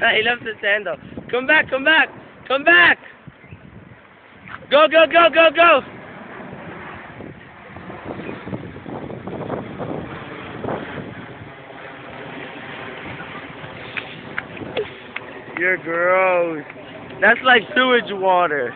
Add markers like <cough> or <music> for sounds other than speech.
<laughs> he loves his handle. Come back, come back, come back! Go, go, go, go, go! You're gross. That's like sewage water.